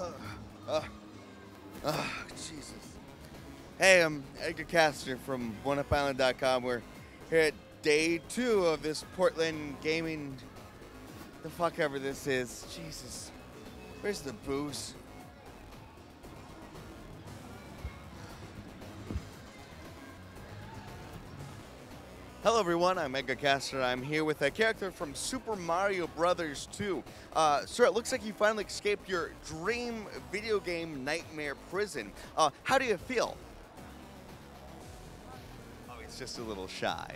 Uh, uh, Jesus. Hey, I'm Edger Kastner from OneUpIsland.com. We're here at day two of this Portland gaming. The fuck ever this is. Jesus. Where's the booze? Hello everyone, I'm Edger Kastner. I'm here with a character from Super Mario Brothers 2. Uh, sir, it looks like you finally escaped your dream video game nightmare prison. Uh, how do you feel? Oh, he's just a little shy.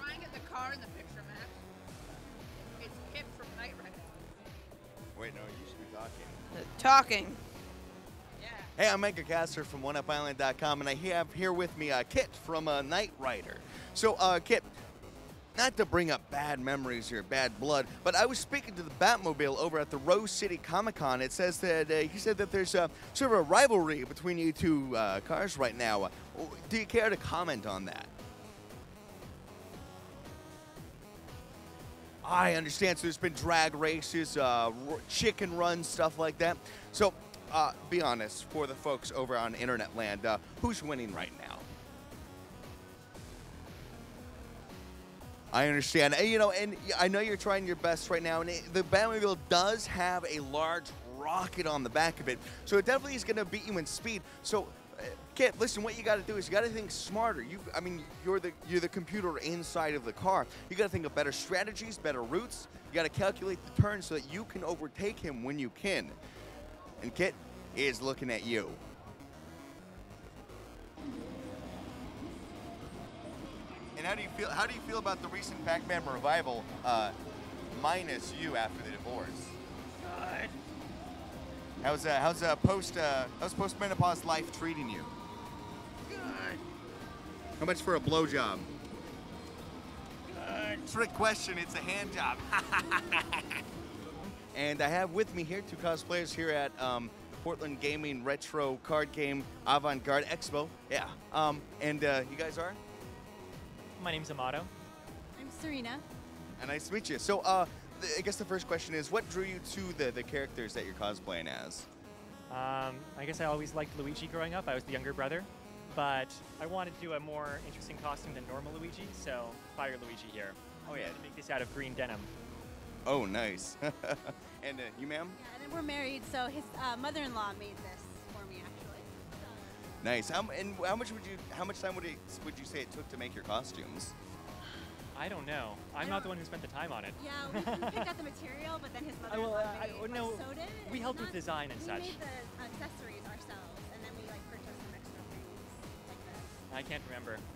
Try and get the car in the picture, Max. It's Kit from Knight Rider. Wait, no, you should be talking. Talking. Hey, I'm Edger Kastner from OneUpIsland.com, and I have here with me uh, Kit from uh, Knight Rider. So, uh, Kit, not to bring up bad memories here, bad blood, but I was speaking to the Batmobile over at the Rose City Comic Con. It says that uh, he said that there's uh, sort of a rivalry between you two uh, cars right now. Uh, do you care to comment on that? I understand. So there's been drag races, uh, chicken runs, stuff like that. So, uh, be honest, for the folks over on internet land, uh, who's winning right now? I understand. And, You know, and I know you're trying your best right now, and it, the Batmobile does have a large rocket on the back of it, so it definitely is going to beat you in speed. So, uh, Kit, listen. What you got to do is you got to think smarter. You, I mean, you're the you're the computer inside of the car. You got to think of better strategies, better routes. You got to calculate the turns so that you can overtake him when you can. And Kit is looking at you. And how do you feel? How do you feel about the recent Pac-Man revival, uh, minus you after the divorce? Good. How's uh, how's uh, post uh, how's post menopause life treating you? Good. How much for a blowjob? Good. Trick question. It's a hand job. and I have with me here two cosplayers here at um, Portland Gaming Retro Card Game Avant Garde Expo. Yeah. Um, and uh, you guys are? My name's Amato. I'm Serena. And nice to meet you. So, uh, th- I guess the first question is, what drew you to the, the characters that you're cosplaying as? Um, I guess I always liked Luigi growing up. I was the younger brother. But I wanted to do a more interesting costume than normal Luigi, so Fire Luigi here. Oh, yeah. I had to make this out of green denim. Oh, nice. and uh, you, ma'am? Yeah, and we're married, so his uh, mother-in-law made this for me, actually. Nice. How, and how much would you? How much time would it would you say it took to make your costumes? I don't know. I'm not the one who spent the time on it. Yeah, we, we picked out the material, but then his I will, mother-in-law uh, I- made, no, sewed it. we and helped with design and we such. We made the accessories ourselves, and then we like purchased some extra things like this. I can't remember.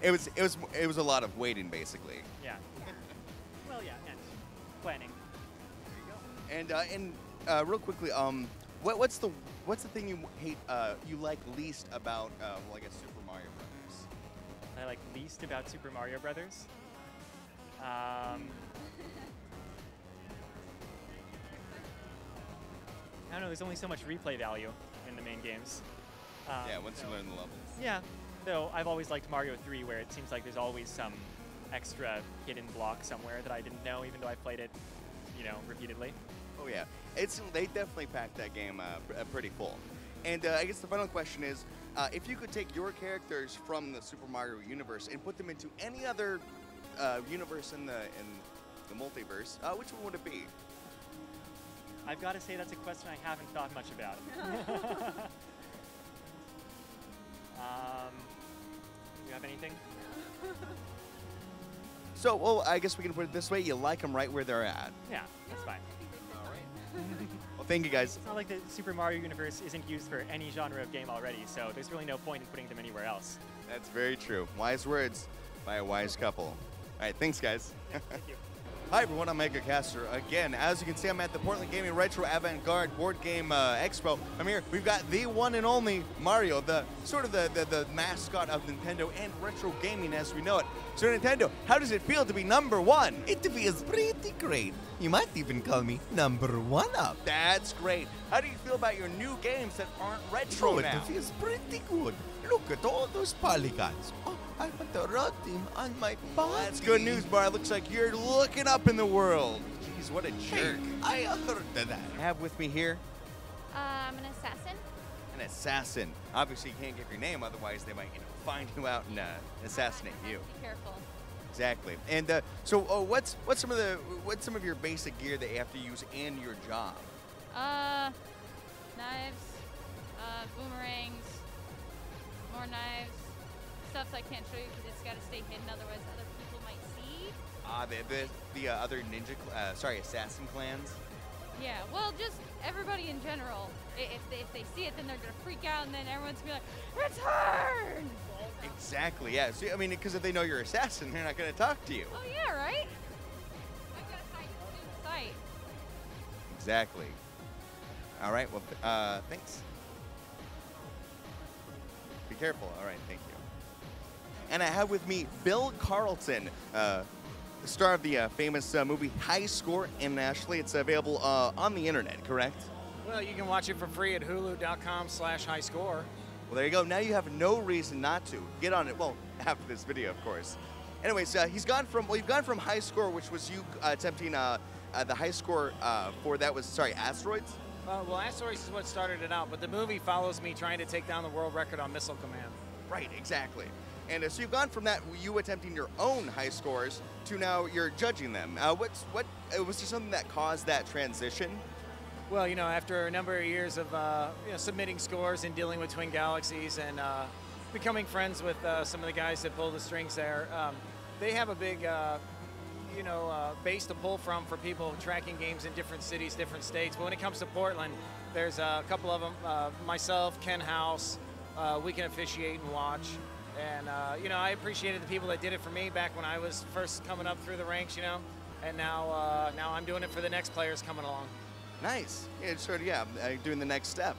It was it was it was a lot of waiting basically. Yeah. Well, yeah, and planning. And uh, and uh, real quickly, um, what, what's the what's the thing you hate uh, you like least about uh, well I guess Super Mario Brothers? I like least about Super Mario Brothers. Um, I don't know. There's only so much replay value in the main games. Um, yeah, once so- you learn the levels. Yeah, though I've always liked Mario 3, where it seems like there's always some extra hidden block somewhere that I didn't know, even though I played it, you know, repeatedly. Oh yeah, it's they definitely packed that game uh, pr- uh, pretty full. And uh, I guess the final question is, uh, if you could take your characters from the Super Mario universe and put them into any other uh, universe in the in the multiverse, uh, which one would it be? I've got to say that's a question I haven't thought much about. um, do you have anything? So, well, I guess we can put it this way: you like them right where they're at. Yeah, that's fine. All right. Well, thank you guys. It's not like the Super Mario universe isn't used for any genre of game already, so there's really no point in putting them anywhere else. That's very true. Wise words by a wise couple. All right, thanks, guys. Thank you. Hi everyone, I'm Mega Caster. Again, as you can see, I'm at the Portland Gaming Retro Avant-Garde Board Game uh, Expo. I'm here. We've got the one and only Mario, the sort of the, the, the mascot of Nintendo and retro gaming as we know it. So Nintendo, how does it feel to be number one? It feels pretty great. You might even call me number one up. That's great. How do you feel about your new games that aren't retro Oh, now? it feels pretty good. Look at all those polygons. Oh, I want to rub them on my body. That's good news, Bar. Looks like you're looking up in the world. Jeez, Jeez, what a jerk. I heard that. Have with me here Uh, I'm an assassin. an assassin. Obviously, you can't give your name, otherwise they might, you know, find you out and uh, assassinate you. Be careful. Exactly. And uh, so, oh, what's what's some of the what's some of your basic gear that you have to use in your job? Uh, knives, uh, boomerangs, more knives, stuff I can't show you because it's got to stay hidden, otherwise other people might see. Uh, the the, the uh, other ninja, uh, sorry, assassin clans. Yeah, well, just everybody in general. If they, if they see it, then they're gonna freak out, and then everyone's gonna be like, "Return!" Exactly. Yeah. So I mean, because if they know you're assassin, they're not going to talk to you. Oh yeah, right? I've got to hide in sight. Exactly. All right. Well, uh, thanks. Careful. All right. Thank you. And I have with me Bill Carlton, uh, the star of the uh, famous uh, movie High Score internationally. It's available uh, on the internet, correct? Well, you can watch it for free at hulu.com slash high score. Well, there you go. Now you have no reason not to get on it. Well, after this video, of course. Anyways, uh, he's gone from well, you've gone from high score, which was you uh, attempting uh, uh, the high score uh, for that was sorry, asteroids. Uh, well, Asteroids is what started it out, but the movie follows me trying to take down the world record on missile command. Right, exactly. And uh, so you've gone from that you attempting your own high scores to now you're judging them. Uh, what's what uh, was there something that caused that transition? Well, you know, after a number of years of uh, you know, submitting scores and dealing with Twin Galaxies and uh, becoming friends with uh, some of the guys that pull the strings there, um, they have a big, uh, you know, uh, base to pull from for people tracking games in different cities, different states. But when it comes to Portland, there's a couple of them. Uh, myself, Ken House, uh, we can officiate and watch. And uh, you know, I appreciated the people that did it for me back when I was first coming up through the ranks. You know, and now uh, now I'm doing it for the next players coming along. Nice. Yeah, of. Yeah, uh, doing the next step.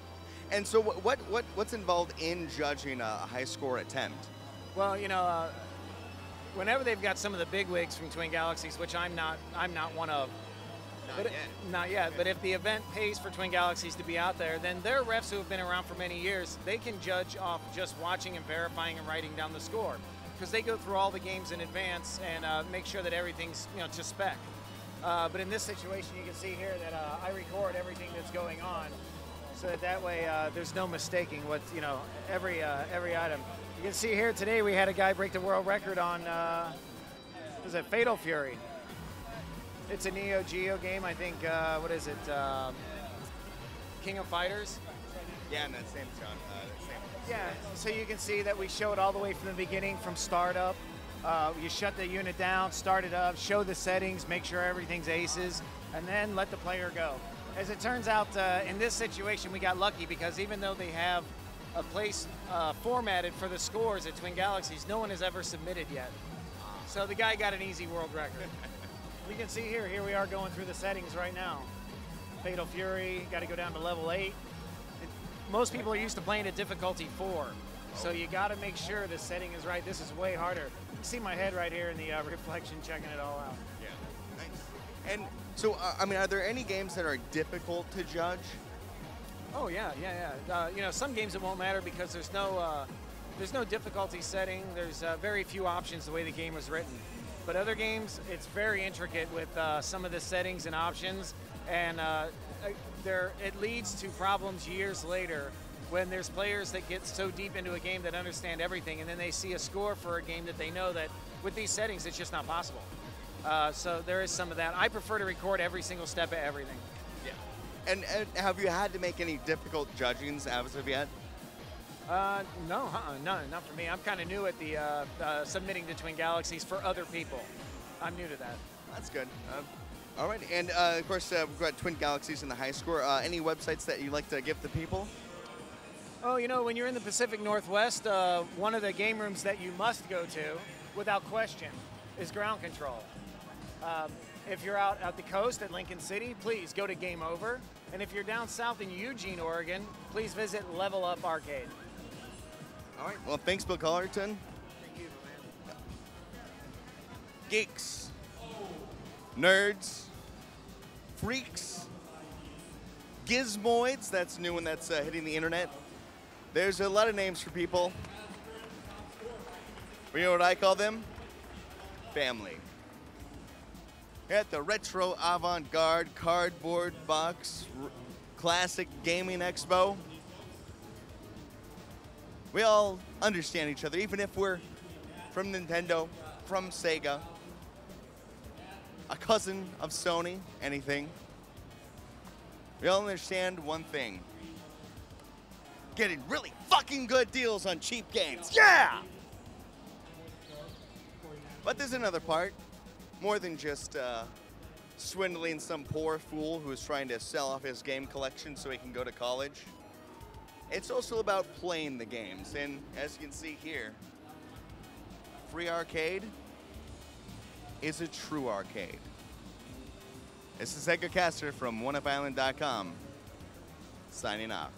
And so what what what what's involved in judging a high score attempt? Well, you know, uh, whenever they've got some of the big wigs from Twin Galaxies, which I'm not, I'm not one of. Not but yet. Not yet. But if the event pays for Twin Galaxies to be out there, then their refs who have been around for many years, they can judge off just watching and verifying and writing down the score, because they go through all the games in advance and uh, make sure that everything's you know to spec. Uh, but in this situation, you can see here that uh, I record everything that's going on, so that that way uh, there's no mistaking what you know every uh, every item. You can see here today we had a guy break the world record on uh, was it Fatal Fury? It's a Neo Geo game, I think. Uh, what is it? Um, King of Fighters. Yeah, in that same John. Uh, that same. Yeah, so you can see that we show it all the way from the beginning, from startup. Uh, you shut the unit down, start it up, show the settings, make sure everything's aces, and then let the player go. As it turns out, uh, in this situation, we got lucky because even though they have a place uh, formatted for the scores at Twin Galaxies, no one has ever submitted yet. So the guy got an easy world record. you can see here, here we are going through the settings right now. Fatal Fury, got to go down to level 8 most people are used to playing at difficulty four. So you got to make sure the setting is right. This is way harder. You can see my head right here in the uh, reflection, checking it all out. Yeah. Nice. And so, uh, I mean, are there any games that are difficult to judge? Oh yeah, yeah, yeah. Uh, you know, some games it won't matter because there's no uh, there's no difficulty setting. There's uh, very few options the way the game was written. But other games, it's very intricate with uh, some of the settings and options, and uh, there it leads to problems years later when there's players that get so deep into a game that understand everything, and then they see a score for a game that they know that with these settings it's just not possible. Uh, so there is some of that. I prefer to record every single step of everything. And, and have you had to make any difficult judgings as of yet? Uh, no, uh-uh, no, not for me. I'm kind of new at the uh, uh, submitting to Twin Galaxies for other people. I'm new to that. That's good. Uh, all right. And uh, of course, uh, we've got Twin Galaxies in the high score. Uh, any websites that you like to give the people? Oh, you know, when you're in the Pacific Northwest, uh, one of the game rooms that you must go to, without question, is Ground Control. Um, if you're out at the coast at Lincoln City, please go to Game Over. And if you're down south in Eugene, Oregon, please visit Level Up Arcade. All right. Well, thanks, Bill Carlton. Thank you, man. Geeks, nerds, freaks, gizmoids. That's a new one that's uh, hitting the internet. There's a lot of names for people. But you know what I call them? Family. At the Retro Avant Garde Cardboard Box R- Classic Gaming Expo. We all understand each other, even if we're from Nintendo, from Sega, a cousin of Sony, anything. We all understand one thing getting really fucking good deals on cheap games. Yeah! But there's another part, more than just uh, swindling some poor fool who's trying to sell off his game collection so he can go to college. It's also about playing the games, and as you can see here, free arcade is a true arcade. This is Edger Kastner from OneUpIsland.com, signing off.